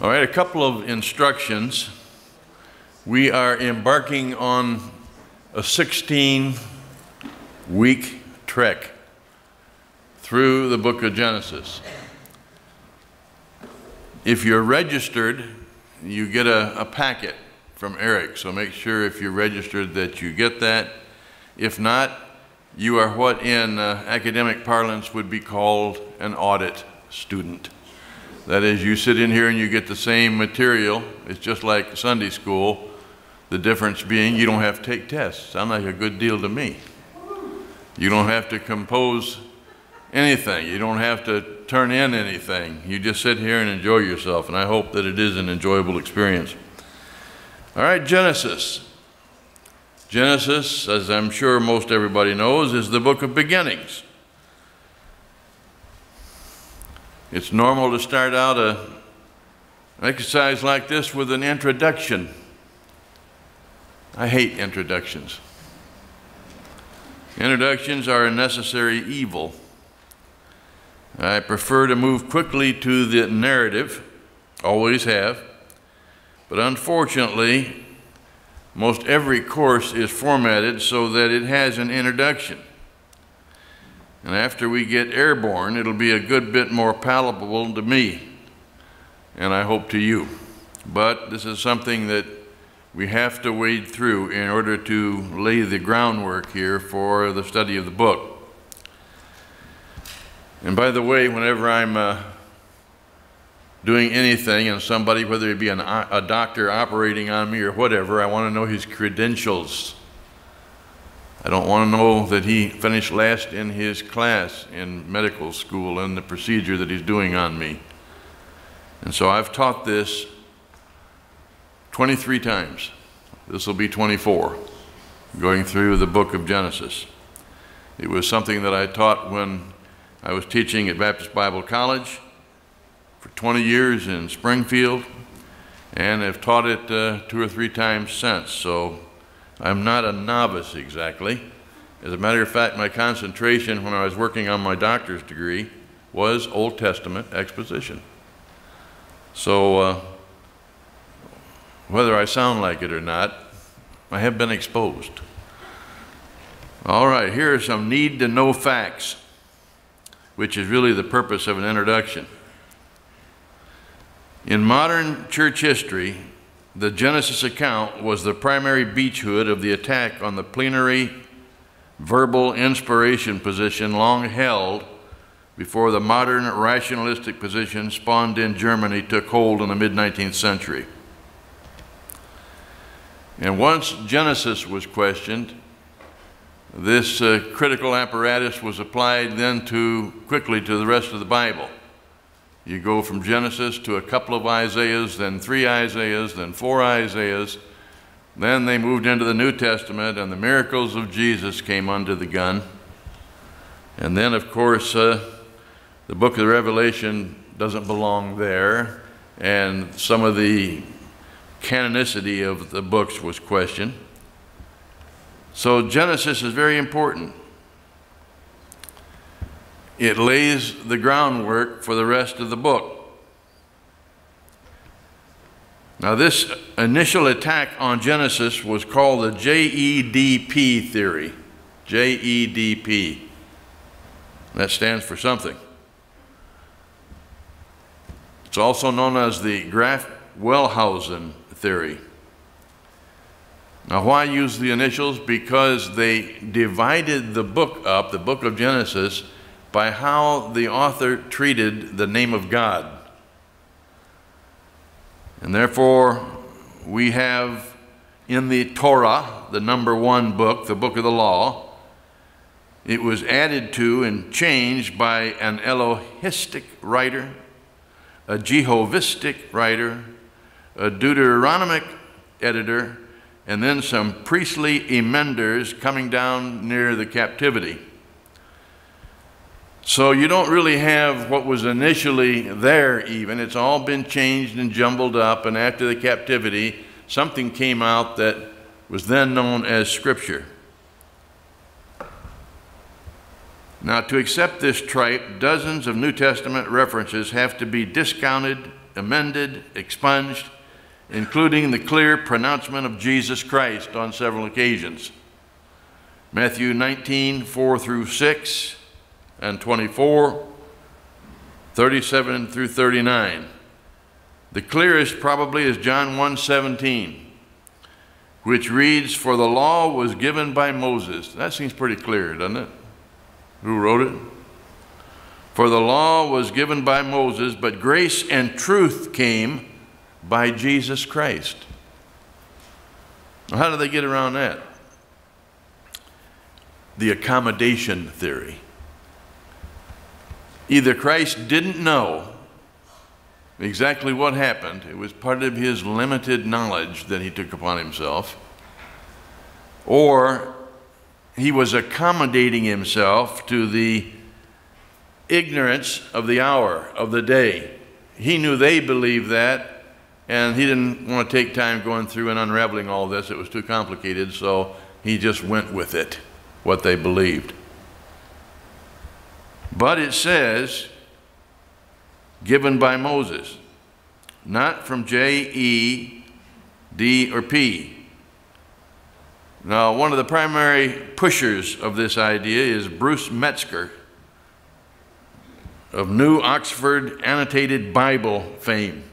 All right, a couple of instructions. We are embarking on a 16 week trek through the book of Genesis. If you're registered, you get a, a, packet from Eric, so make sure if you're registered that you get that. If not, you are what in uh, academic parlance would be called an audit student. That is, you sit in here and you get the same material. It's just like Sunday school. The difference being you don't have to take tests. Sounds like a good deal to me. You don't have to compose anything. You don't have to turn in anything. You just sit here and enjoy yourself, and I hope that it is an enjoyable experience. All right, Genesis. Genesis, as I'm sure most everybody knows, is the book of beginnings. It's normal to start out a, exercise like this with an introduction. I hate introductions. Introductions are a necessary evil. I prefer to move quickly to the narrative, always have, but unfortunately, most every course is formatted so that it has an introduction. And after we get airborne, it'll be a good bit more palatable to me, and I hope to you. But this is something that we have to wade through in order to lay the groundwork here for the study of the book. And by the way, whenever I'm uh, doing anything and somebody, whether it be an, a doctor operating on me or whatever, I want to know his credentials. I don't want to know that he finished last in his class in medical school and the procedure that he's doing on me. And so I've taught this 23 times. This will be 24, going through the book of Genesis. It was something that I taught when I was teaching at Baptist Bible College for 20 years in Springfield and have taught it uh, two or three times since. So I'm not a novice exactly. As a matter of fact, my concentration when I was working on my doctor's degree was Old Testament exposition. So uh, whether I sound like it or not, I have been exposed. All right, here are some need to know facts, which is really the purpose of an introduction. In modern church history, the Genesis account was the primary beachhead of the attack on the plenary verbal inspiration position long held before the modern rationalistic position spawned in Germany took hold in the mid 19th century. And once Genesis was questioned, this uh, critical apparatus was applied then to quickly to the rest of the Bible. You go from Genesis to a couple of Isaiahs, then three Isaiahs, then four Isaiahs. Then they moved into the New Testament, and the miracles of Jesus came under the gun. And then, of course, uh, the book of the Revelation doesn't belong there, and some of the canonicity of the books was questioned. So Genesis is very important. It lays the groundwork for the rest of the book. Now, this initial attack on Genesis was called the JEDP theory. JEDP. That stands for something. It's also known as the Graf Wellhausen theory. Now, why use the initials? Because they divided the book up, the book of Genesis, by how the author treated the name of God. And therefore, we have in the Torah, the number one book, the book of the law, it was added to and changed by an Elohistic writer, a Jehovistic writer, a Deuteronomic editor, and then some priestly emenders coming down near the captivity. So you don't really have what was initially there even. It's all been changed and jumbled up, and after the captivity, something came out that was then known as Scripture. Now, to accept this tripe, dozens of New Testament references have to be discounted amended, expunged, including the clear pronouncement of Jesus Christ on several occasions. Matthew 19, 4 through 6, and 24, 37 through 39. The clearest probably is John 1, 17 which reads, For the law was given by Moses. That seems pretty clear, doesn't it? Who wrote it? For the law was given by Moses, but grace and truth came by Jesus Christ. How do they get around that? The accommodation theory. Either Christ didn't know exactly what happened. It was part of his limited knowledge that he took upon himself. Or he was accommodating himself to the ignorance of the hour, of the day. He knew they believed that, and he didn't want to take time going through and unraveling all this. It was too complicated, so he just went with it, what they believed. But it says given by Moses, not from J, E, D, or P. Now, one of the primary pushers of this idea is Bruce Metzger of New Oxford Annotated Bible fame.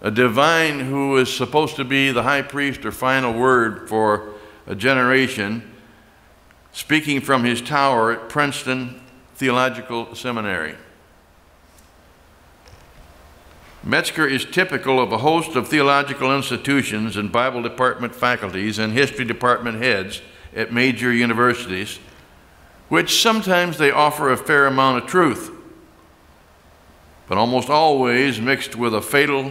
A divine who is supposed to be the high priest or final word for a generation, speaking from his tower at Princeton Theological Seminary. Metzger is typical of a host of theological institutions and Bible department faculties and history department heads at major universities, which sometimes they offer a fair amount of truth, but almost always mixed with a fatal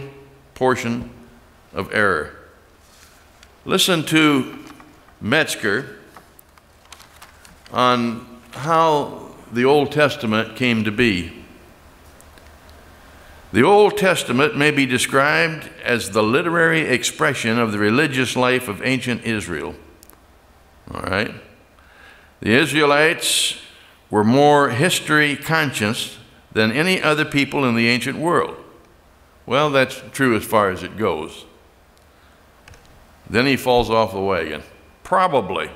portion of error. Listen to Metzger on how the Old Testament came to be. The Old Testament may be described as the literary expression of the religious life of ancient Israel. All right? The Israelites were more history conscious than any other people in the ancient world. Well, that's true as far as it goes. Then he falls off the wagon. Probably.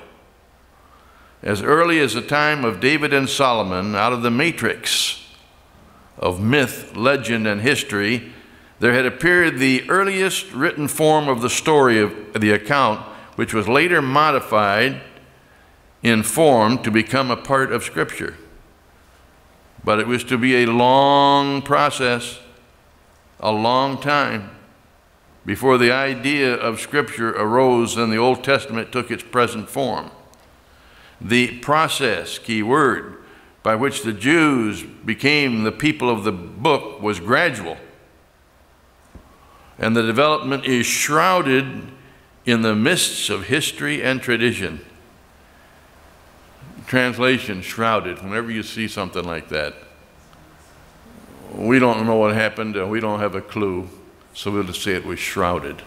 As early as the time of David and Solomon, out of the matrix of myth, legend, and history, there had appeared the earliest written form of the story of the account, which was later modified in form to become a part of Scripture. But it was to be a long process, a long time, before the idea of Scripture arose and the Old Testament took its present form. The process, key word, by which the Jews became the people of the book was gradual. And the development is shrouded in the mists of history and tradition. Translation, shrouded. Whenever you see something like that, we don't know what happened and we don't have a clue, so we'll just say it was shrouded.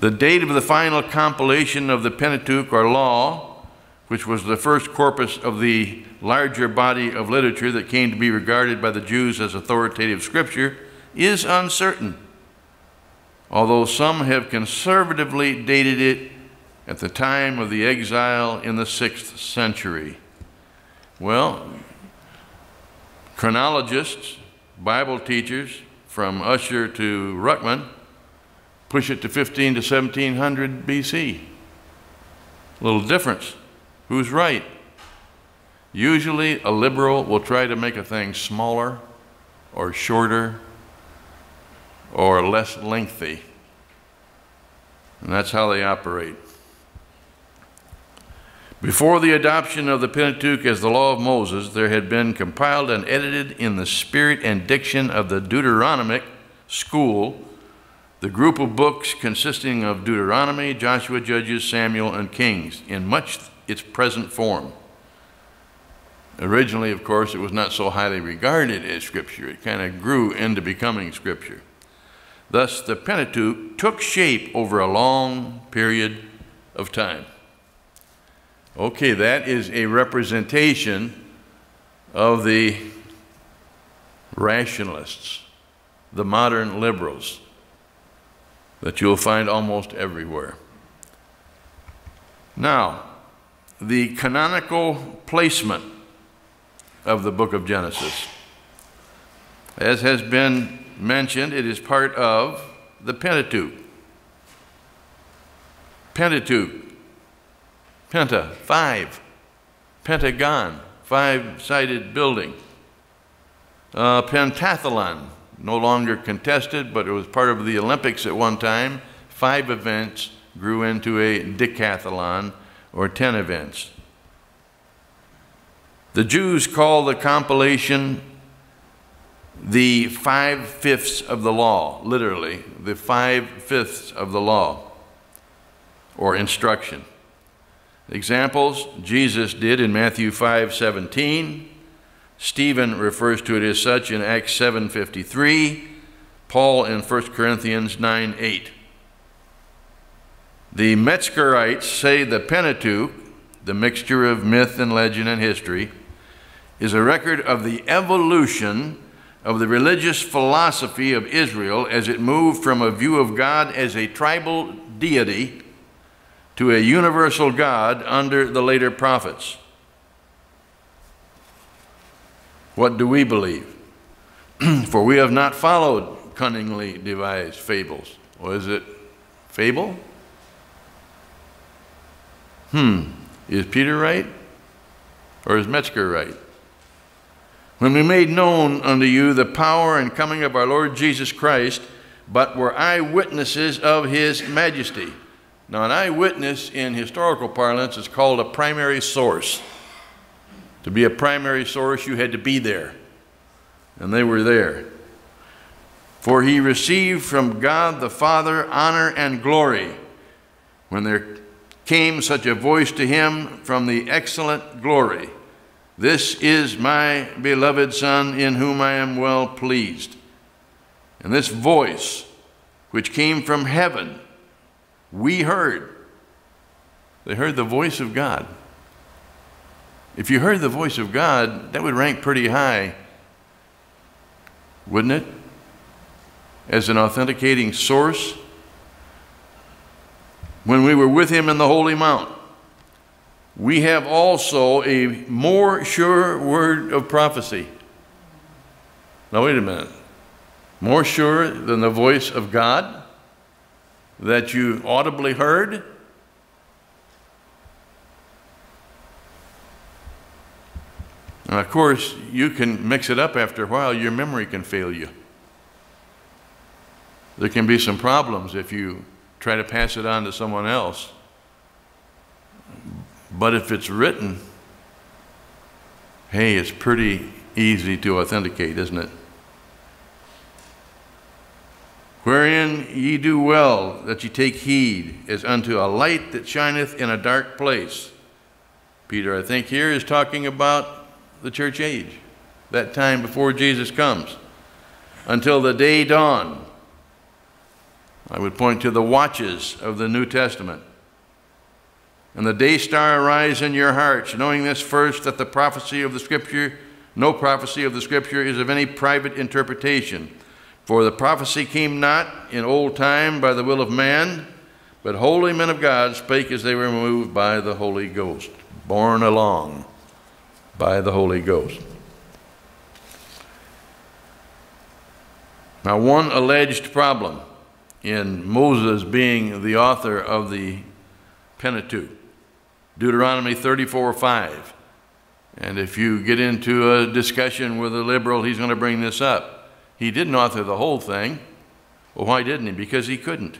The date of the final compilation of the Pentateuch or law which was the first corpus of the larger body of literature that came to be regarded by the Jews as authoritative scripture, is uncertain, although some have conservatively dated it at the time of the exile in the sixth century. Well, chronologists, Bible teachers, from Ussher to Ruckman, push it to 15 to 1700 BC. A little difference. Who's right? Usually, a liberal will try to make a thing smaller or shorter or less lengthy. And that's how they operate. Before the adoption of the Pentateuch as the law of Moses, there had been compiled and edited in the spirit and diction of the Deuteronomic school the group of books consisting of Deuteronomy, Joshua, Judges, Samuel, and Kings in much its present form. Originally, of course, it was not so highly regarded as Scripture. It kind of grew into becoming Scripture. Thus, the Pentateuch took shape over a long period of time. Okay, that is a representation of the rationalists, the modern liberals that you'll find almost everywhere. Now, the canonical placement of the book of Genesis. As has been mentioned, it is part of the Pentateuch. Pentateuch. Penta, five. Pentagon, five sided building. Uh, pentathlon, no longer contested, but it was part of the Olympics at one time. Five events grew into a decathlon, or ten events. The Jews call the compilation the five fifths of the law, literally, the five fifths of the law or instruction. Examples Jesus did in Matthew 5 17. Stephen refers to it as such in Acts 7:53, Paul in 1 Corinthians 9:8. The Metzgerites say the Pentateuch, the mixture of myth and legend and history, is a record of the evolution of the religious philosophy of Israel as it moved from a view of God as a tribal deity to a universal God under the later prophets. What do we believe? For we have not followed cunningly devised fables. Or is it fable? Hmm, is Peter right? Or is Metzger right? When we made known unto you the power and coming of our Lord Jesus Christ, but were eyewitnesses of his majesty. Now, an eyewitness in historical parlance is called a primary source. To be a primary source, you had to be there. And they were there. For he received from God the Father honor and glory when there came such a voice to him from the excellent glory This is my beloved Son, in whom I am well pleased. And this voice, which came from heaven, we heard. They heard the voice of God. If you heard the voice of God, that would rank pretty high, wouldn't it? As an authenticating source. When we were with him in the Holy Mount, we have also a more sure word of prophecy. Now, wait a minute. More sure than the voice of God that you audibly heard? And of course, you can mix it up after a while, your memory can fail you. There can be some problems if you try to pass it on to someone else. But if it's written, hey, it's pretty easy to authenticate, isn't it? Wherein ye do well that ye take heed as unto a light that shineth in a dark place. Peter, I think, here is talking about the church age, that time before Jesus comes, until the day dawn. I would point to the watches of the New Testament and the day star arise in your hearts, knowing this first, that the prophecy of the Scripture, no prophecy of the Scripture is of any private interpretation. For the prophecy came not in old time by the will of man, but holy men of God spake as they were moved by the Holy Ghost, borne along by the Holy Ghost. Now, one alleged problem in Moses being the author of the Pentateuch Deuteronomy 34 5. And if you get into a discussion with a liberal, he's going to bring this up. He didn't author the whole thing. Well, why didn't he? Because he couldn't.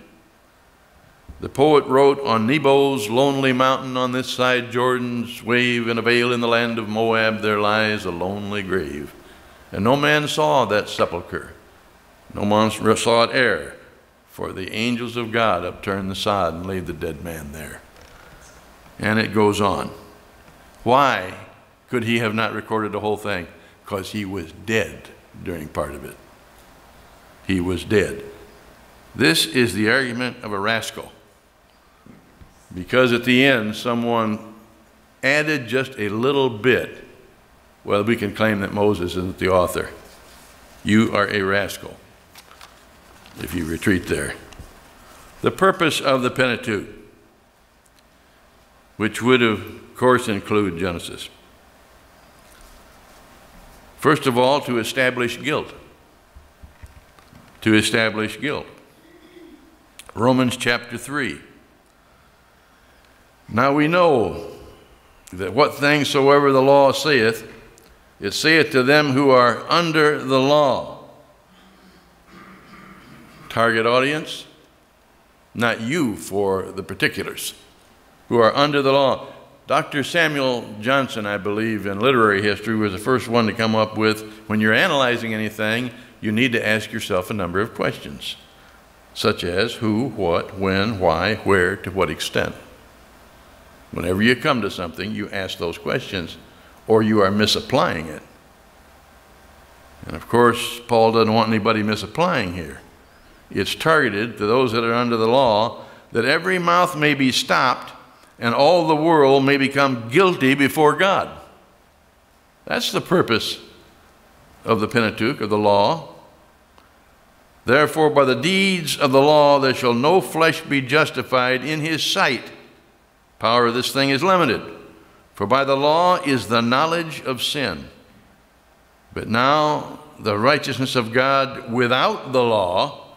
The poet wrote, On Nebo's lonely mountain, on this side Jordan's wave, in a vale in the land of Moab, there lies a lonely grave. And no man saw that sepulchre, no man saw it ere, for the angels of God upturned the sod and laid the dead man there. And it goes on. Why could he have not recorded the whole thing? Because he was dead during part of it. He was dead. This is the argument of a rascal. Because at the end, someone added just a little bit. Well, we can claim that Moses isn't the author. You are a rascal if you retreat there. The purpose of the Pentateuch, which would, of course, include Genesis. First of all, to establish guilt. To establish guilt. Romans chapter 3. Now we know that what things soever the law saith, it saith to them who are under the law. Target audience, not you for the particulars, who are under the law. Dr. Samuel Johnson, I believe, in literary history, was the first one to come up with when you're analyzing anything, you need to ask yourself a number of questions, such as who, what, when, why, where, to what extent. Whenever you come to something, you ask those questions, or you are misapplying it. And of course, Paul doesn't want anybody misapplying here. It's targeted to those that are under the law, that every mouth may be stopped and all the world may become guilty before God. That's the purpose of the Pentateuch, of the law. Therefore, by the deeds of the law, there shall no flesh be justified in his sight. Power of this thing is limited. For by the law is the knowledge of sin. But now the righteousness of God without the law,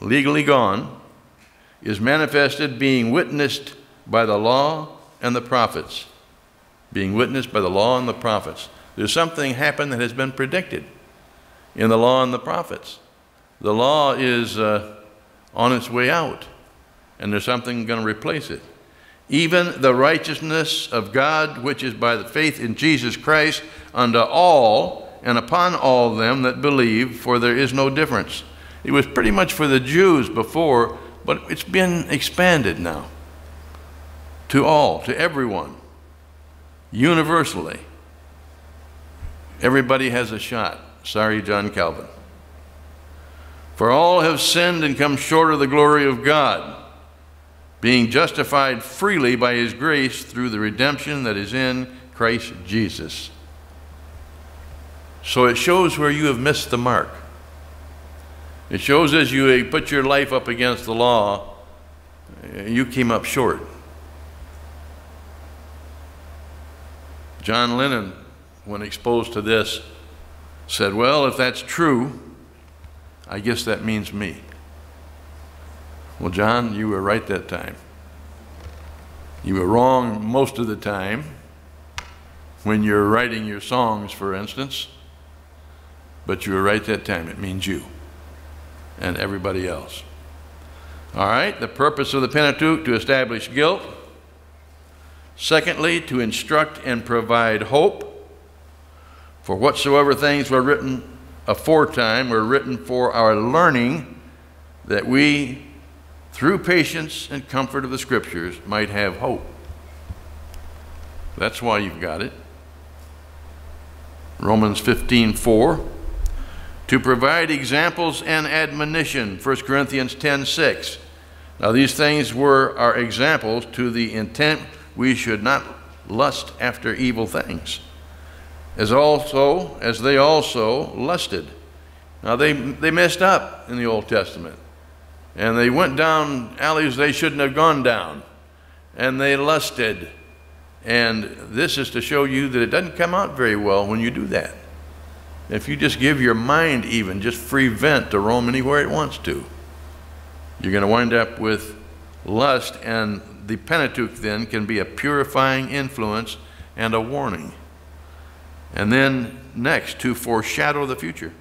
legally gone, is manifested, being witnessed by the law and the prophets. Being witnessed by the law and the prophets. There's something happened that has been predicted in the law and the prophets. The law is uh, on its way out, and there's something going to replace it. Even the righteousness of God, which is by the faith in Jesus Christ, unto all and upon all them that believe, for there is no difference. It was pretty much for the Jews before, but it's been expanded now to all, to everyone, universally. Everybody has a shot. Sorry, John Calvin. For all have sinned and come short of the glory of God, being justified freely by his grace through the redemption that is in Christ Jesus. So it shows where you have missed the mark. It shows as you put your life up against the law, you came up short. John Lennon, when exposed to this, said, Well, if that's true, I guess that means me. Well, John, you were right that time. You were wrong most of the time when you're writing your songs, for instance, but you were right that time. It means you and everybody else. All right, the purpose of the Pentateuch to establish guilt. Secondly, to instruct and provide hope. For whatsoever things were written aforetime were written for our learning, that we, through patience and comfort of the Scriptures, might have hope. That's why you've got it. Romans 15 4 to provide examples and admonition 1 corinthians 10 6 now these things were our examples to the intent we should not lust after evil things as also as they also lusted now they they messed up in the old testament and they went down alleys they shouldn't have gone down and they lusted and this is to show you that it doesn't come out very well when you do that if you just give your mind even just free vent to roam anywhere it wants to, you're going to wind up with lust, and the Pentateuch then can be a purifying influence and a warning. And then next, to foreshadow the future.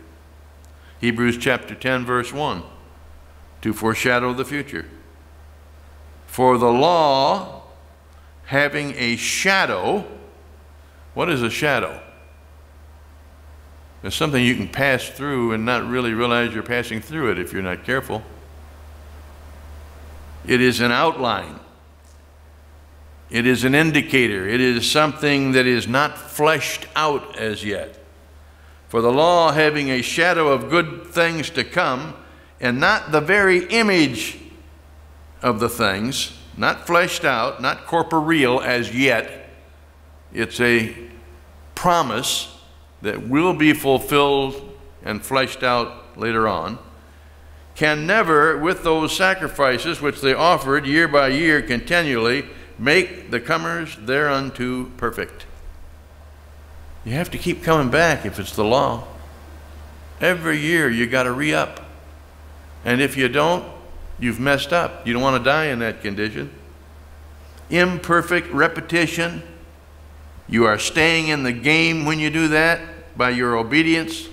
Hebrews chapter 10, verse 1. To foreshadow the future. For the law, having a shadow, what is a shadow? It's something you can pass through and not really realize you're passing through it if you're not careful. It is an outline. It is an indicator. It is something that is not fleshed out as yet. For the law having a shadow of good things to come, and not the very image of the things, not fleshed out, not corporeal as yet, it's a promise that will be fulfilled and fleshed out later on, can never, with those sacrifices which they offered year by year continually, make the comers thereunto perfect. You have to keep coming back if it's the law. Every year you got to re up. And if you don't, you've messed up. You don't want to die in that condition. Imperfect repetition. You are staying in the game when you do that by your obedience.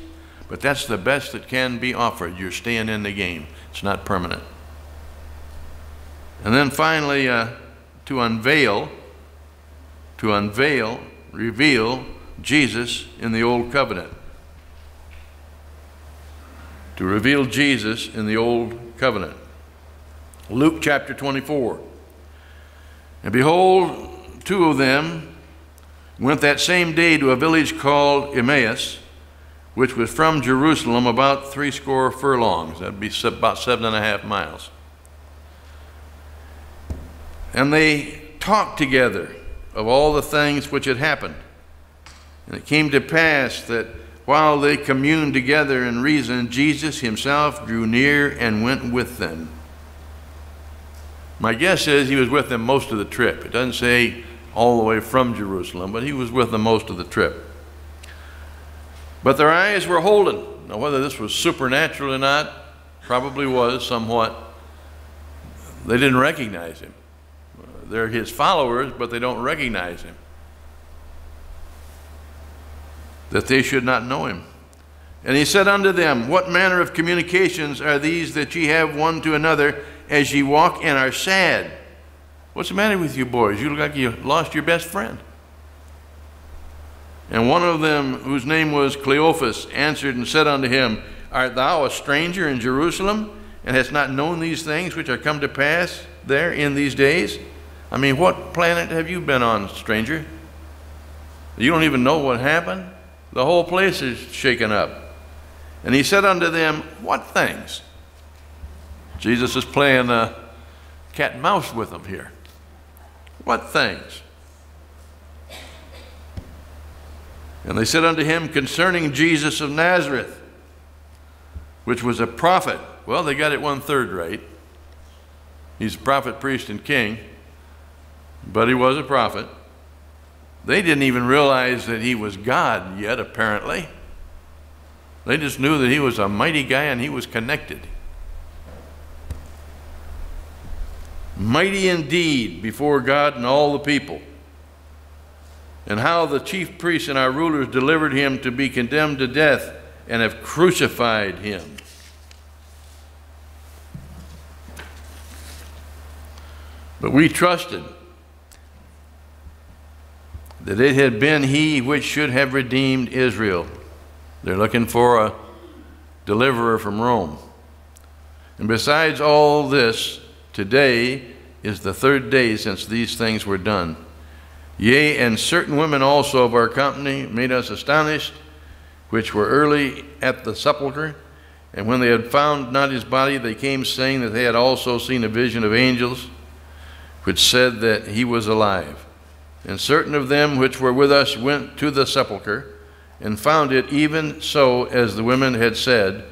But that's the best that can be offered. You're staying in the game, it's not permanent. And then finally, uh, to unveil, to unveil, reveal Jesus in the Old Covenant. To reveal Jesus in the Old Covenant. Luke chapter 24. And behold, two of them went that same day to a village called Emmaus which was from Jerusalem about three score furlongs. That'd be about seven and a half miles. And they talked together of all the things which had happened. And it came to pass that while they communed together and reasoned, Jesus himself drew near and went with them. My guess is he was with them most of the trip. It doesn't say all the way from Jerusalem, but he was with them most of the trip. But their eyes were holden. Now, whether this was supernatural or not, probably was somewhat. They didn't recognize him. They're his followers, but they don't recognize him. That they should not know him. And he said unto them, What manner of communications are these that ye have one to another as ye walk and are sad? What's the matter with you boys? You look like you lost your best friend. And one of them, whose name was Cleophas, answered and said unto him, Art thou a stranger in Jerusalem, and hast not known these things which are come to pass there in these days? I mean, what planet have you been on, stranger? You don't even know what happened? The whole place is shaken up. And he said unto them, What things? Jesus is playing uh, cat and mouse with them here. What things? And they said unto him concerning Jesus of Nazareth, which was a prophet. Well, they got it one third right. He's a prophet, priest, and king, but he was a prophet. They didn't even realize that he was God yet, apparently. They just knew that he was a mighty guy and he was connected. Mighty indeed before God and all the people and how the chief priests and our rulers delivered him to be condemned to death and have crucified him. But we trusted that it had been he which should have redeemed Israel. They're looking for a deliverer from Rome. And besides all this, today is the third day since these things were done. Yea, and certain women also of our company made us astonished, which were early at the sepulchre. And when they had found not his body, they came saying that they had also seen a vision of angels, which said that he was alive. And certain of them which were with us went to the sepulchre, and found it even so as the women had said,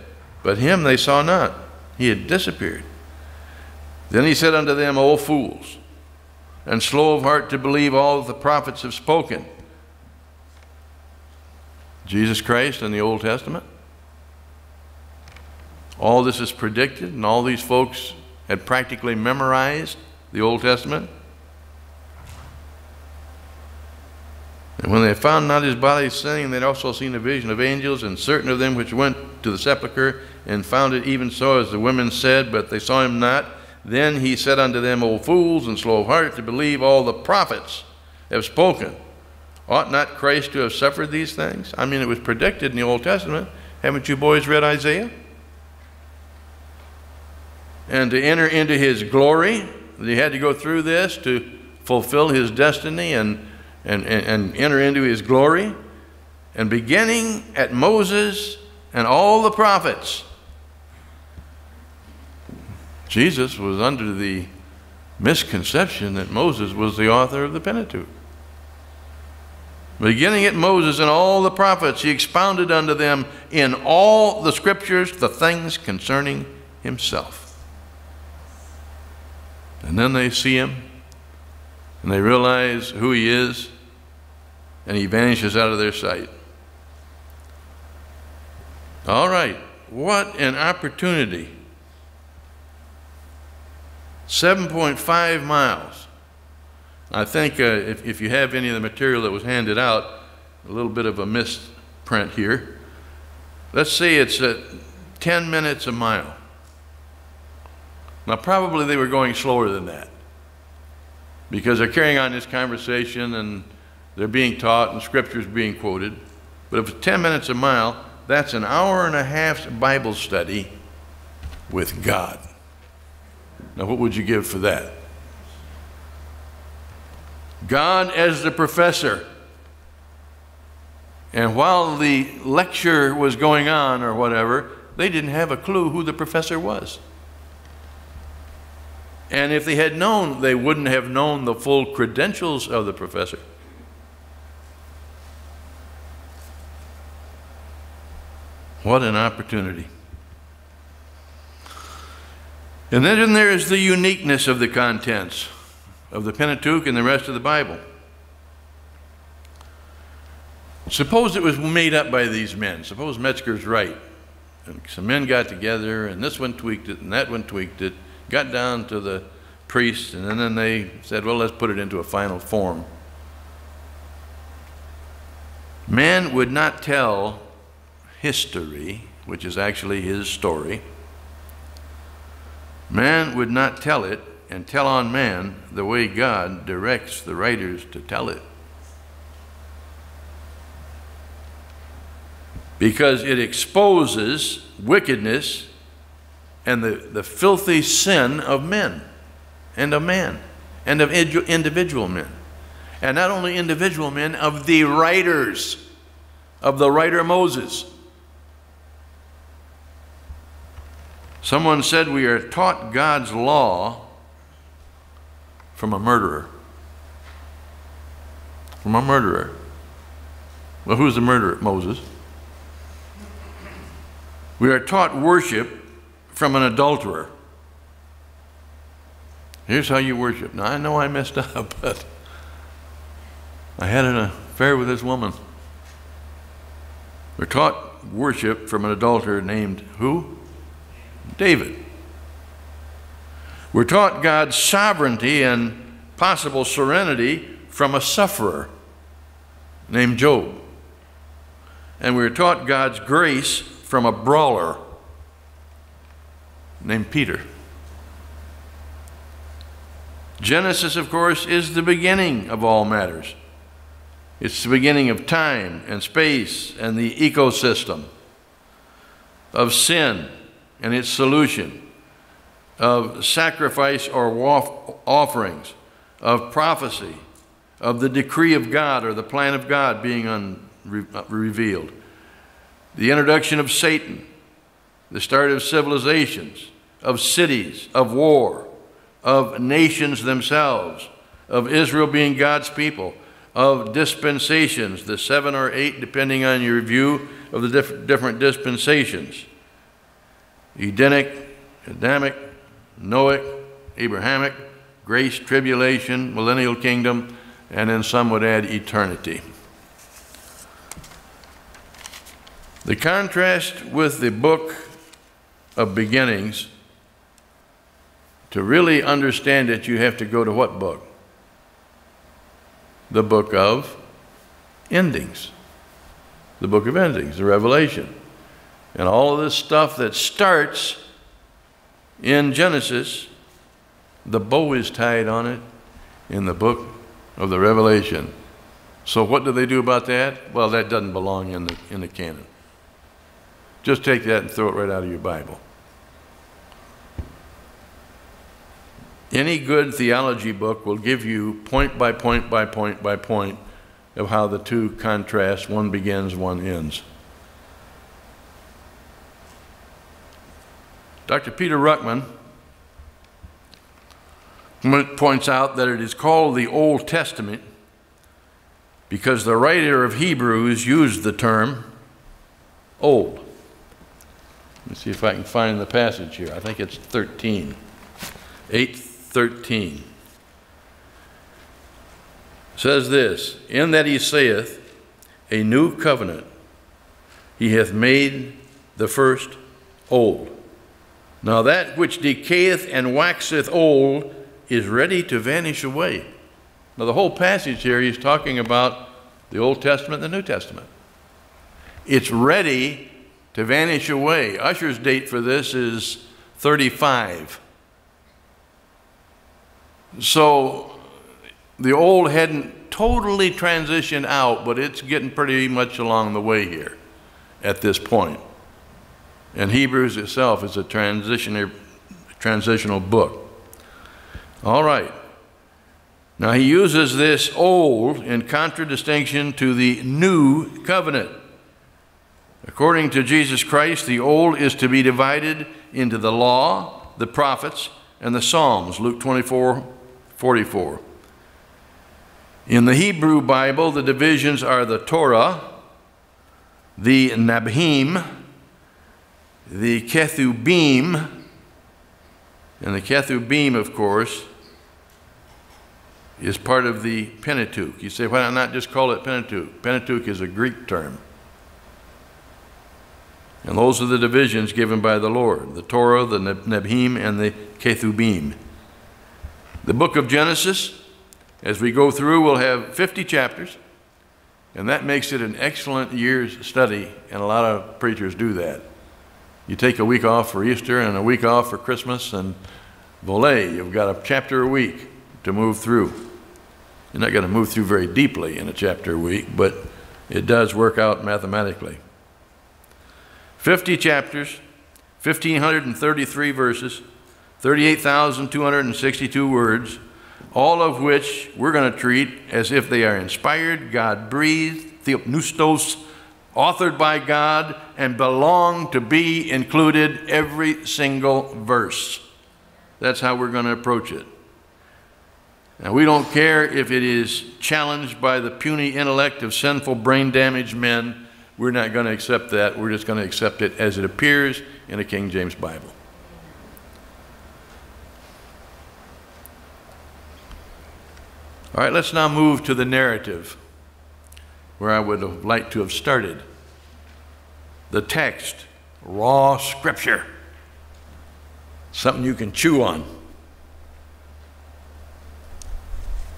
but him they saw not. He had disappeared. Then he said unto them, O fools, and slow of heart to believe all that the prophets have spoken. Jesus Christ in the Old Testament. All this is predicted, and all these folks had practically memorized the Old Testament. And when they found not his body saying, they'd also seen a vision of angels, and certain of them which went to the sepulchre and found it even so as the women said, but they saw him not. Then he said unto them, O fools and slow of heart to believe all the prophets have spoken. Ought not Christ to have suffered these things? I mean, it was predicted in the Old Testament. Haven't you boys read Isaiah? And to enter into his glory, he had to go through this to fulfill his destiny and, and, and, and enter into his glory. And beginning at Moses and all the prophets, Jesus was under the misconception that Moses was the author of the Pentateuch. Beginning at Moses and all the prophets, he expounded unto them in all the scriptures the things concerning himself. And then they see him and they realize who he is, and he vanishes out of their sight. All right, what an opportunity. 7.5 miles. I think uh, if, if you have any of the material that was handed out, a little bit of a misprint here. Let's see, it's at 10 minutes a mile. Now, probably they were going slower than that because they're carrying on this conversation and they're being taught and scriptures being quoted. But if it's 10 minutes a mile, that's an hour and a half's Bible study with God. Now, what would you give for that? God as the professor. And while the lecture was going on or whatever, they didn't have a clue who the professor was. And if they had known, they wouldn't have known the full credentials of the professor. What an opportunity. And then there is the uniqueness of the contents of the Pentateuch and the rest of the Bible. Suppose it was made up by these men. Suppose Metzger's right. And some men got together, and this one tweaked it, and that one tweaked it, got down to the priests, and then they said, well, let's put it into a final form. Man would not tell history, which is actually his story. Man would not tell it and tell on man the way God directs the writers to tell it. Because it exposes wickedness and the, the filthy sin of men and of man and of individual men. And not only individual men, of the writers, of the writer Moses. Someone said we are taught God's law from a murderer. From a murderer. Well, who's the murderer? Moses. We are taught worship from an adulterer. Here's how you worship. Now, I know I messed up, but I had an affair with this woman. We're taught worship from an adulterer named who? David. We're taught God's sovereignty and possible serenity from a sufferer named Job. And we're taught God's grace from a brawler named Peter. Genesis, of course, is the beginning of all matters. It's the beginning of time and space and the ecosystem, of sin and its solution of sacrifice or offerings, of prophecy, of the decree of God or the plan of God being revealed, the introduction of Satan, the start of civilizations, of cities, of war, of nations themselves, of Israel being God's people, of dispensations, the seven or eight, depending on your view of the diff different dispensations Edenic, Adamic, Noahic, Abrahamic, grace, tribulation, millennial kingdom, and then some would add eternity. The contrast with the book of beginnings, to really understand it, you have to go to what book? The book of endings. The book of endings, the Revelation. And all of this stuff that starts in Genesis, the bow is tied on it in the book of the Revelation. So what do they do about that? Well, that doesn't belong in the, in the canon. Just take that and throw it right out of your Bible. Any good theology book will give you point by point by point by point of how the two contrast. One begins, one ends. Dr. Peter Ruckman points out that it is called the Old Testament because the writer of Hebrews used the term old. Let me see if I can find the passage here. I think it's 13. 813 says this In that he saith, A new covenant he hath made the first old. Now that which decayeth and waxeth old is ready to vanish away. Now, the whole passage here, he's talking about the Old Testament and the New Testament. It's ready to vanish away. Ussher's date for this is 35. So the old hadn't totally transitioned out, but it's getting pretty much along the way here at this point. And Hebrews itself is a transitional book. All right. Now he uses this old in contradistinction to the new covenant. According to Jesus Christ, the old is to be divided into the law, the prophets, and the Psalms, Luke 24 44. In the Hebrew Bible, the divisions are the Torah, the Nabhim, the Ketubim, and the Ketubim, of course, is part of the Pentateuch. You say, why not just call it Pentateuch? Pentateuch is a Greek term. And those are the divisions given by the Lord the Torah, the Nabhim, and the Ketubim. The book of Genesis, as we go through, will have 50 chapters, and that makes it an excellent year's study, and a lot of preachers do that. You take a week off for Easter and a week off for Christmas, and volley, you've got a chapter a week to move through. You're not going to move through very deeply in a chapter a week, but it does work out mathematically. 50 chapters, 1,533 verses, 38,262 words, all of which we're going to treat as if they are inspired, God breathed, theopneustos, authored by God, and belong to be included every single verse. That's how we're going to approach it. Now, we don't care if it is challenged by the puny intellect of sinful, brain damaged men. We're not going to accept that. We're just going to accept it as it appears in a King James Bible. All right, let's now move to the narrative where I would have liked to have started. The text, raw scripture, something you can chew on.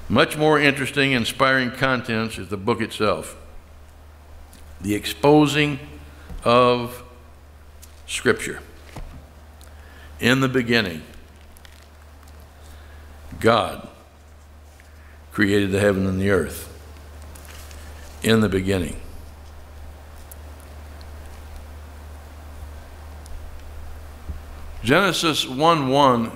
Much more interesting, inspiring contents is the book itself. The exposing of Scripture. In the beginning, God created the heaven and the earth. In the beginning. Genesis 1 1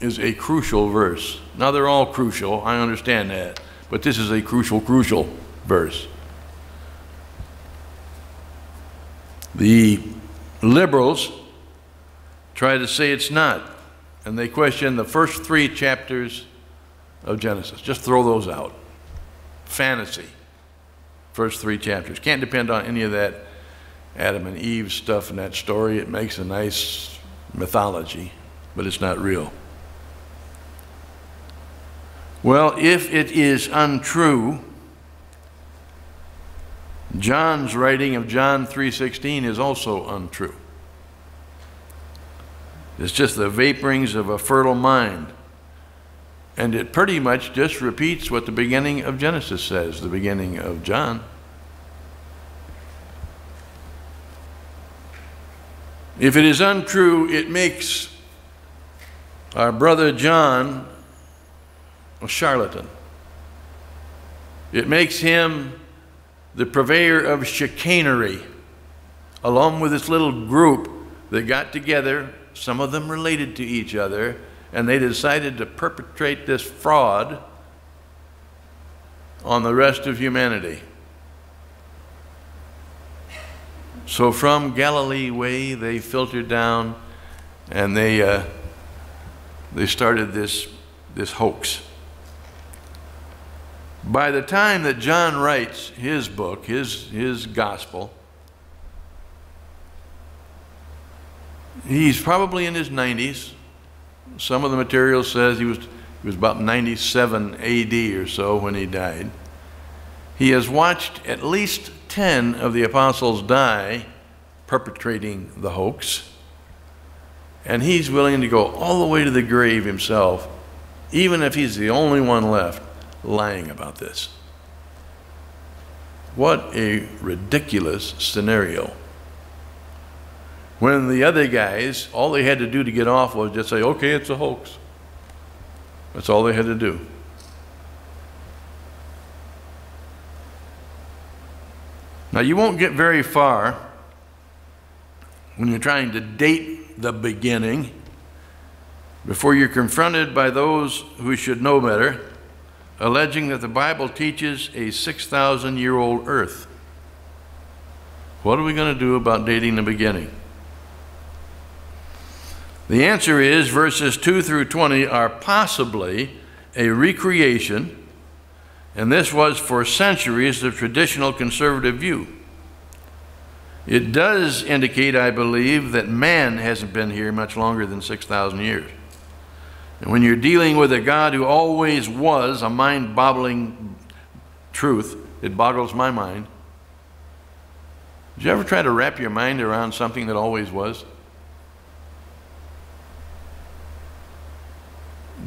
is a crucial verse. Now, they're all crucial, I understand that, but this is a crucial, crucial verse. The liberals try to say it's not, and they question the first three chapters of Genesis. Just throw those out. Fantasy, first three chapters. Can't depend on any of that Adam and Eve stuff in that story. It makes a nice mythology, but it's not real. Well, if it is untrue, John's writing of John 3:16 is also untrue. It's just the vaporings of a fertile mind. And it pretty much just repeats what the beginning of Genesis says, the beginning of John. If it is untrue, it makes our brother John a charlatan. It makes him the purveyor of chicanery, along with this little group that got together, some of them related to each other, and they decided to perpetrate this fraud on the rest of humanity. So from Galilee way, they filtered down and they, uh, they started this, this hoax. By the time that John writes his book, his, his gospel, he's probably in his 90s. Some of the material says he was, he was about 97 AD or so when he died. He has watched at least 10 of the apostles die perpetrating the hoax. And he's willing to go all the way to the grave himself, even if he's the only one left lying about this. What a ridiculous scenario. When the other guys, all they had to do to get off was just say, okay, it's a hoax. That's all they had to do. Now, you won't get very far when you're trying to date the beginning before you're confronted by those who should know better, alleging that the Bible teaches a 6,000 year old earth. What are we going to do about dating the beginning? The answer is verses 2 through 20 are possibly a recreation and this was for centuries the traditional conservative view. It does indicate, I believe, that man hasn't been here much longer than 6,000 years. And when you're dealing with a God who always was a mind boggling truth, it boggles my mind. Did you ever try to wrap your mind around something that always was?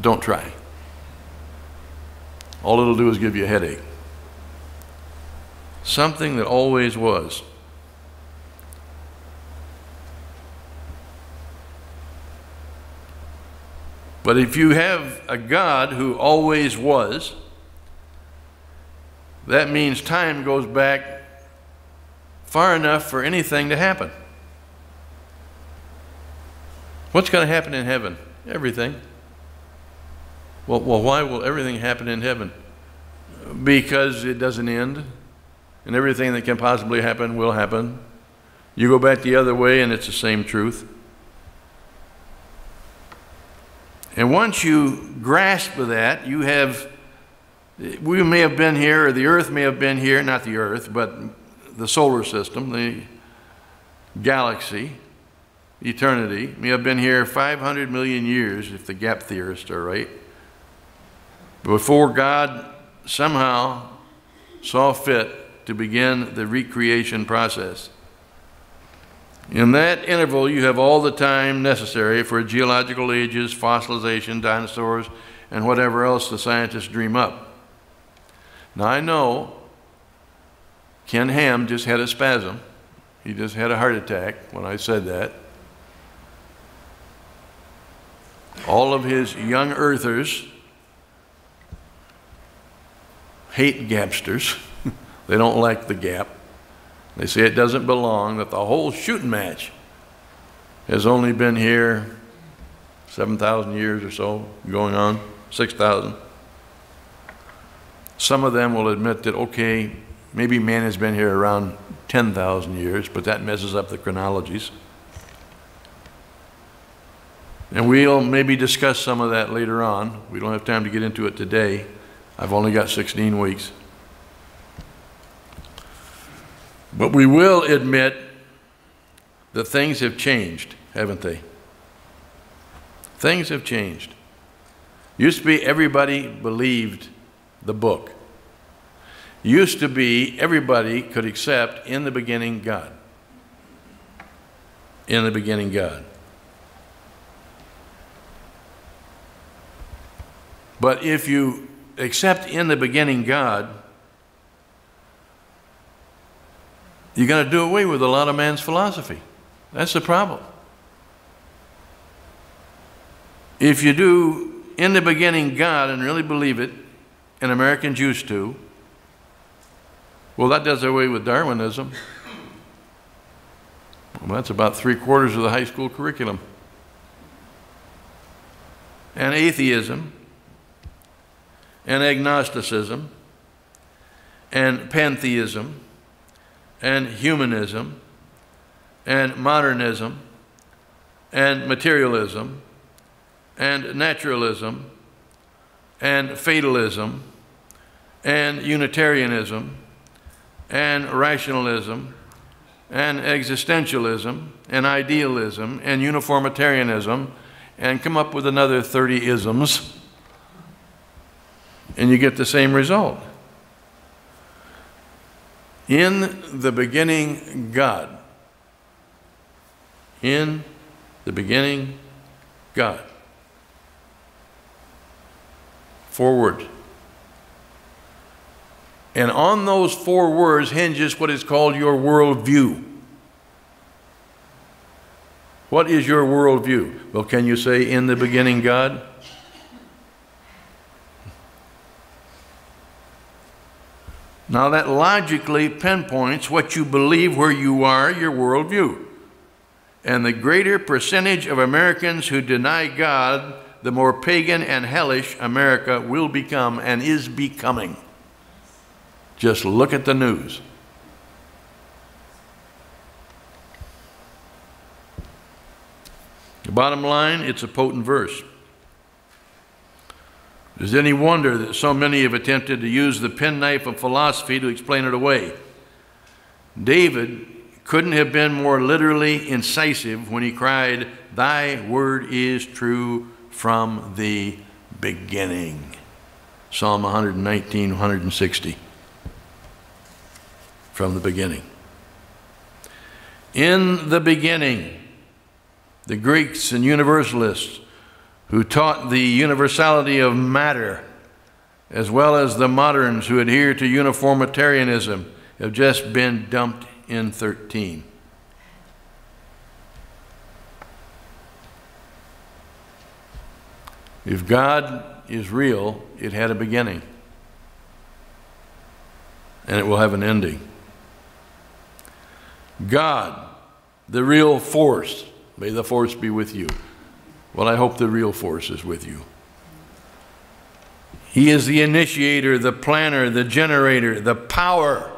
Don't try all it'll do is give you a headache. Something that always was. But if you have a God who always was, that means time goes back far enough for anything to happen. What's going to happen in heaven? Everything. Well, well, why will everything happen in heaven? Because it doesn't end, and everything that can possibly happen will happen. You go back the other way, and it's the same truth. And once you grasp that, you have, we may have been here, or the earth may have been here, not the earth, but the solar system, the galaxy, eternity, may have been here 500 million years, if the gap theorists are right before God somehow saw fit to begin the recreation process. In that interval, you have all the time necessary for geological ages, fossilization, dinosaurs, and whatever else the scientists dream up. Now, I know Ken Ham just had a spasm. He just had a heart attack when I said that. All of his young earthers hate gapsters. they don't like the gap. They say it doesn't belong, that the whole shooting match has only been here 7,000 years or so, going on, 6,000. Some of them will admit that, okay, maybe man has been here around 10,000 years, but that messes up the chronologies. And we'll maybe discuss some of that later on. We don't have time to get into it today. I've only got 16 weeks. But we will admit that things have changed, haven't they? Things have changed. Used to be everybody believed the book. Used to be everybody could accept in the beginning God. In the beginning God. But if you accept in the beginning God, you're going to do away with a lot of man's philosophy. That's the problem. If you do in the beginning God and really believe it, and American Jews do, well, that does away with Darwinism. Well, that's about three quarters of the high school curriculum. And atheism and agnosticism and pantheism and humanism and modernism and materialism and naturalism and fatalism and Unitarianism and rationalism and existentialism and idealism and uniformitarianism and come up with another 30 isms, and you get the same result. In the beginning, God. In the beginning, God. Four words. And on those four words hinges what is called your worldview. What is your worldview? Well, can you say, in the beginning, God? Now, that logically pinpoints what you believe where you are, your worldview. And the greater percentage of Americans who deny God, the more pagan and hellish America will become and is becoming. Just look at the news. The bottom line, it's a potent verse. Is it any wonder that so many have attempted to use the penknife of philosophy to explain it away? David couldn't have been more literally incisive when he cried, Thy word is true from the beginning. Psalm 119, 160 from the beginning. In the beginning, the Greeks and universalists who taught the universality of matter, as well as the moderns who adhere to uniformitarianism, have just been dumped in 13. If God is real, it had a beginning, and it will have an ending. God, the real force. May the force be with you. Well, I hope the real force is with you. He is the initiator, the planner, the generator, the power.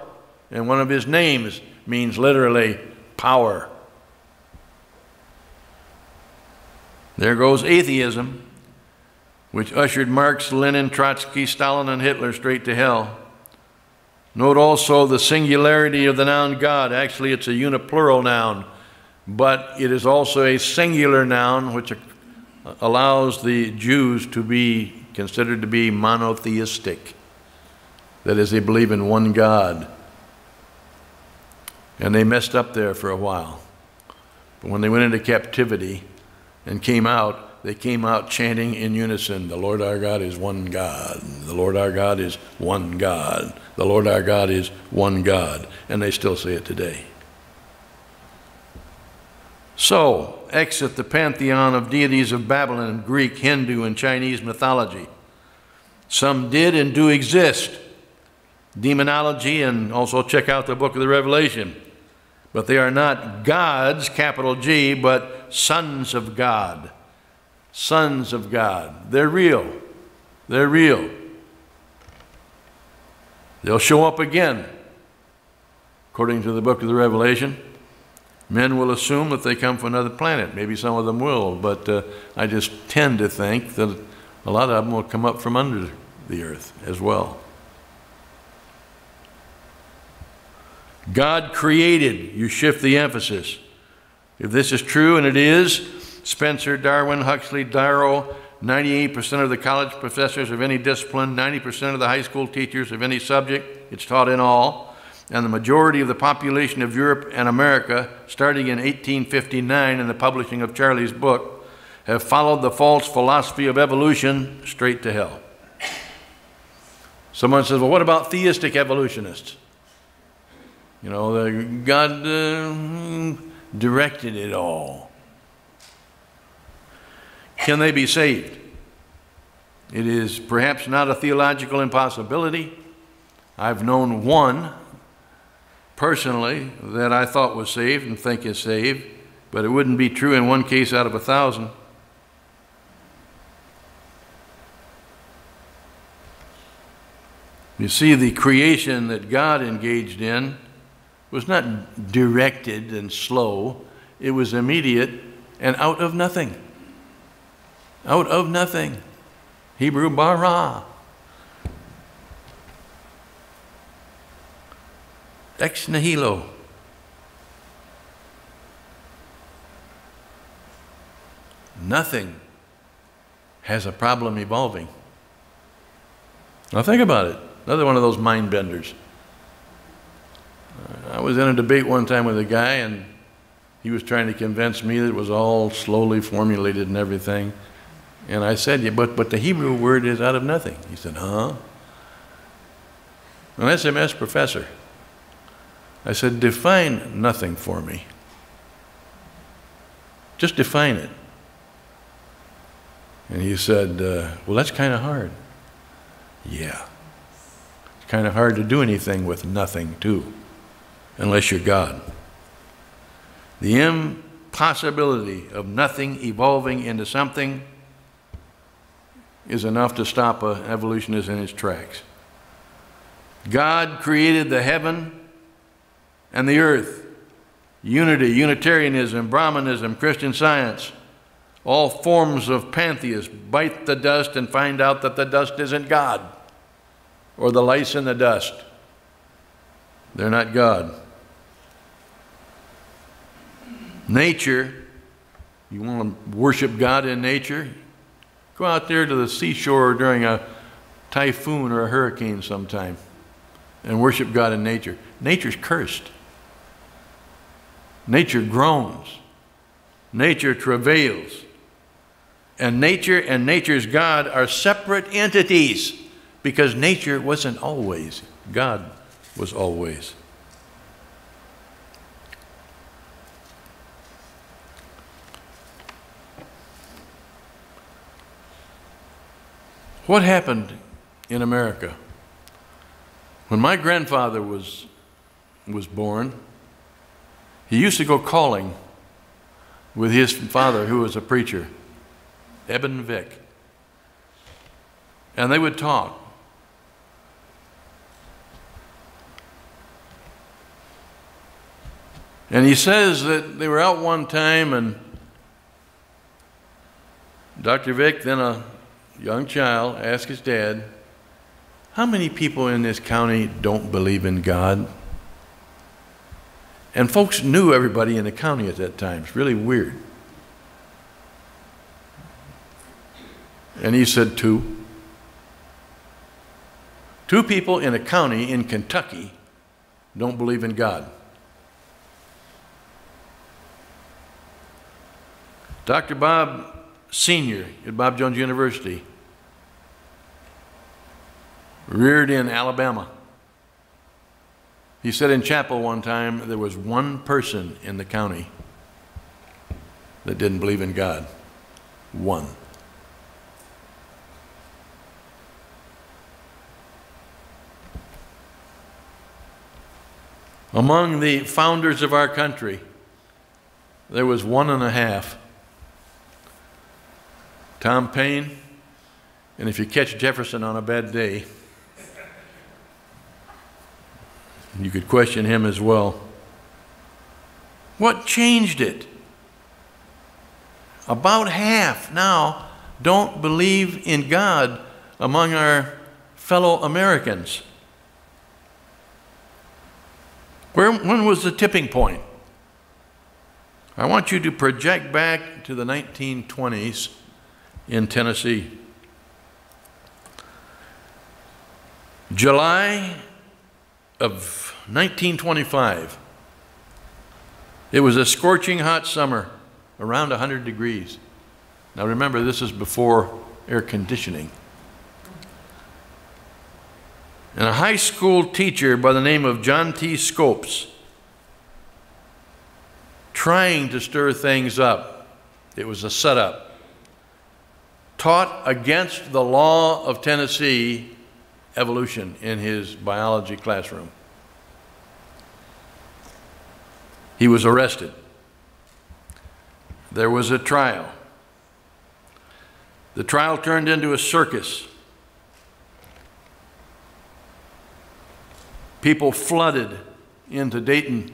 And one of his names means literally power. There goes atheism, which ushered Marx, Lenin, Trotsky, Stalin, and Hitler straight to hell. Note also the singularity of the noun God. Actually, it's a uniplural noun, but it is also a singular noun which allows the Jews to be considered to be monotheistic. That is, they believe in one God. And they messed up there for a while. But when they went into captivity and came out, they came out chanting in unison, The Lord our God is one God. The Lord our God is one God. The Lord our God is one God. And they still say it today. So, exit the pantheon of deities of Babylon, Greek, Hindu, and Chinese mythology. Some did and do exist. Demonology, and also check out the book of the Revelation. But they are not gods, capital G, but sons of God sons of God. They're real. They're real. They'll show up again. According to the book of the Revelation, men will assume that they come from another planet. Maybe some of them will, but uh, I just tend to think that a lot of them will come up from under the earth as well. God created, you shift the emphasis. If this is true, and it is, Spencer, Darwin, Huxley, Darrow, 98% of the college professors of any discipline, 90% of the high school teachers of any subject, it's taught in all, and the majority of the population of Europe and America, starting in 1859 in the publishing of Charlie's book, have followed the false philosophy of evolution straight to hell. Someone says, well, what about theistic evolutionists? You know, God uh, directed it all. Can they be saved? It is perhaps not a theological impossibility. I've known one personally that I thought was saved and think is saved, but it wouldn't be true in one case out of a thousand. You see, the creation that God engaged in was not directed and slow, it was immediate and out of nothing out of nothing. Hebrew bara. Ex nihilo. Nothing has a problem evolving. Now think about it. Another one of those mind benders. I was in a debate one time with a guy, and he was trying to convince me that it was all slowly formulated and everything. And I said, yeah, but, but the Hebrew word is out of nothing. He said, huh? An SMS professor. I said, define nothing for me. Just define it. And he said, uh, well, that's kind of hard. Yeah. It's kind of hard to do anything with nothing, too, unless you're God. The impossibility of nothing evolving into something is enough to stop an evolutionist in his tracks. God created the heaven and the earth. Unity, Unitarianism, Brahmanism, Christian science, all forms of pantheists bite the dust and find out that the dust isn't God or the lice in the dust. They're not God. Nature, you want to worship God in nature? Go out there to the seashore during a typhoon or a hurricane sometime and worship God in nature. Nature's cursed. Nature groans. Nature travails. And nature and nature's God are separate entities because nature wasn't always. God was always. What happened in America? When my grandfather was, was born, he used to go calling with his father, who was a preacher, Eben Vick. And they would talk. And he says that they were out one time and Dr. Vick, then a young child asked his dad, How many people in this county don't believe in God? And folks knew everybody in the county at that time. It's really weird. And he said, Two. Two people in a county in Kentucky don't believe in God. Dr. Bob senior at Bob Jones University, reared in Alabama. He said in chapel one time there was one person in the county that didn't believe in God. One. Among the founders of our country, there was one and a half Tom Paine, and if you catch Jefferson on a bad day, you could question him as well. What changed it? About half now don't believe in God among our fellow Americans. Where, when was the tipping point? I want you to project back to the 1920s in Tennessee. July of 1925. It was a scorching hot summer, around 100 degrees. Now remember, this is before air conditioning. And a high school teacher by the name of John T. Scopes, trying to stir things up, it was a setup taught against the law of Tennessee evolution in his biology classroom. He was arrested. There was a trial. The trial turned into a circus. People flooded into Dayton,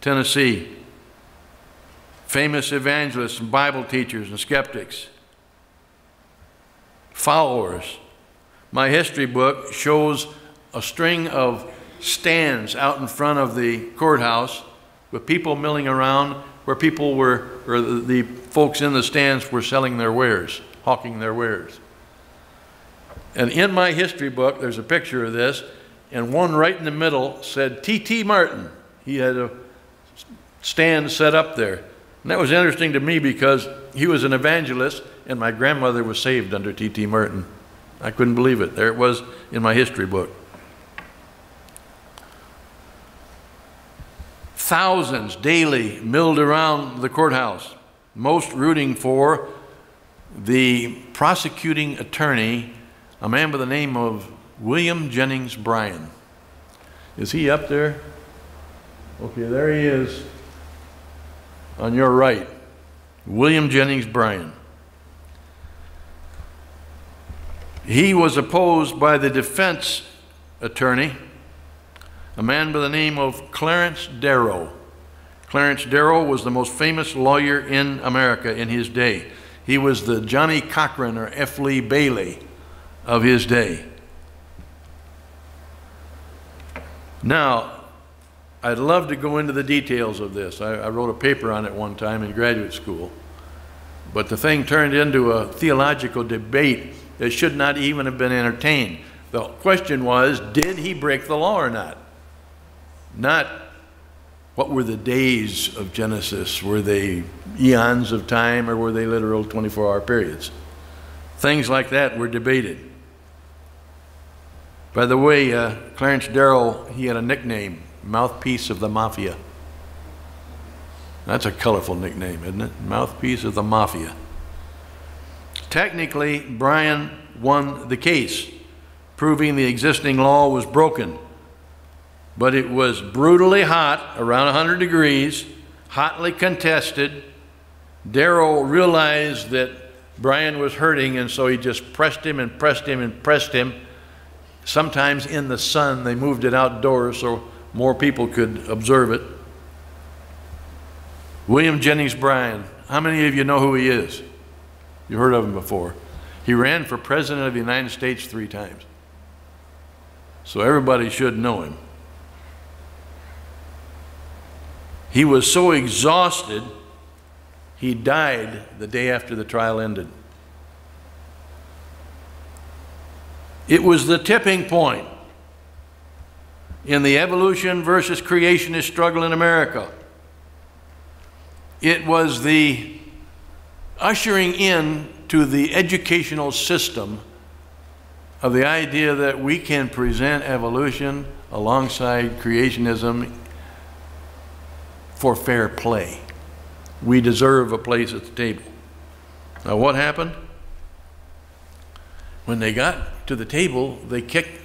Tennessee. Famous evangelists and Bible teachers and skeptics followers. My history book shows a string of stands out in front of the courthouse with people milling around where people were, or the, folks in the stands were selling their wares, hawking their wares. And in my history book, there's a picture of this, and one right in the middle said T.T. Martin. He had a stand set up there. And that was interesting to me because he was an evangelist, and my grandmother was saved under T.T. Martin. I couldn't believe it. There it was in my history book. Thousands daily milled around the courthouse, most rooting for the prosecuting attorney, a man by the name of William Jennings Bryan. Is he up there? Okay, there he is on your right. William Jennings Bryan. He was opposed by the defense attorney, a man by the name of Clarence Darrow. Clarence Darrow was the most famous lawyer in America in his day. He was the Johnnie Cochran or F. Lee Bailey of his day. Now, I'd love to go into the details of this. I, I, wrote a paper on it one time in graduate school. But the thing turned into a theological debate that should not even have been entertained. The question was, did he break the law or not? Not what were the days of Genesis? Were they eons of time or were they literal 24 hour periods? Things like that were debated. By the way, uh, Clarence Darrow, he had a nickname, Mouthpiece of the Mafia. That's a colorful nickname, isn't it? Mouthpiece of the Mafia. Technically, Bryan won the case, proving the existing law was broken. But it was brutally hot, around 100 degrees, hotly contested. Darrow realized that Bryan was hurting, and so he just pressed him and pressed him and pressed him. Sometimes in the sun, they moved it outdoors so more people could observe it. William Jennings Bryan, how many of you know who he is? You've heard of him before. He ran for President of the United States three times. So everybody should know him. He was so exhausted, he died the day after the trial ended. It was the tipping point in the evolution versus creationist struggle in America. It was the ushering in to the educational system of the idea that we can present evolution alongside creationism for fair play. We deserve a place at the table. Now, what happened? When they got to the table, they kicked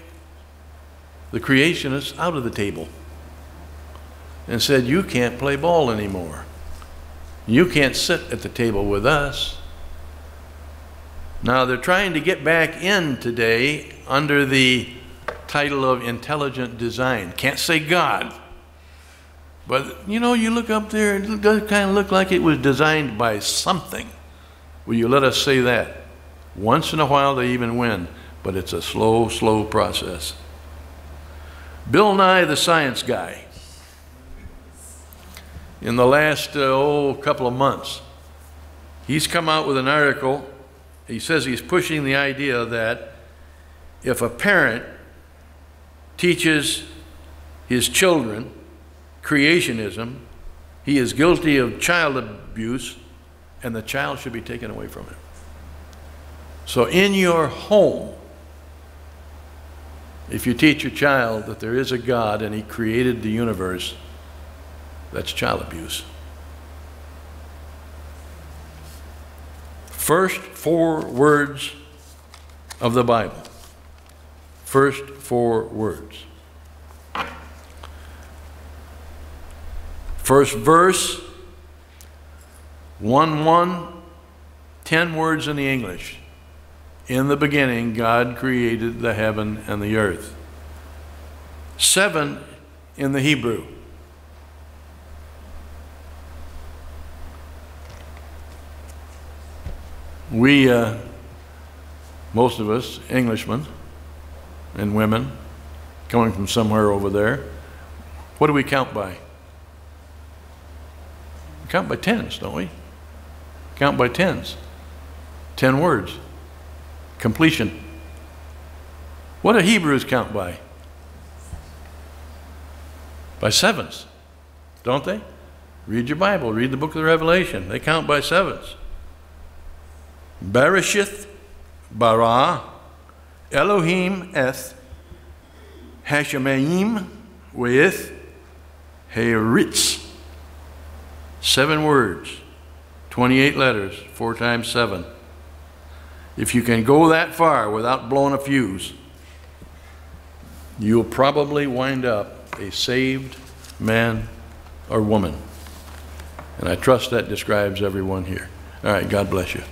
the creationists out of the table and said, You can't play ball anymore. You can't sit at the table with us. Now, they're trying to get back in today under the title of intelligent design. Can't say God. But, you know, you look up there, it does kind of look like it was designed by something. Will you let us say that? Once in a while they even win, but it's a slow, slow process. Bill Nye, the science guy, in the last uh, oh, couple of months, he's come out with an article. He says he's pushing the idea that if a parent teaches his children creationism, he is guilty of child abuse and the child should be taken away from him. So in your home, if you teach your child that there is a God and He created the universe, that's child abuse. First four words of the Bible. First four words. First verse, 1 1, 10 words in the English. In the beginning, God created the heaven and the earth. Seven in the Hebrew. We, uh, most of us, Englishmen and women, coming from somewhere over there. What do we count by? We count by tens, don't we? Count by tens. Ten words. Completion. What do Hebrews count by? By sevens, don't they? Read your Bible, read the book of the Revelation. They count by sevens. Bereshith, bara, Elohim eth, Hashemayim with Heritz. Seven words, 28 letters, four times seven. If you can go that far without blowing a fuse, you'll probably wind up a saved man or woman. And I trust that describes everyone here. All right, God bless you.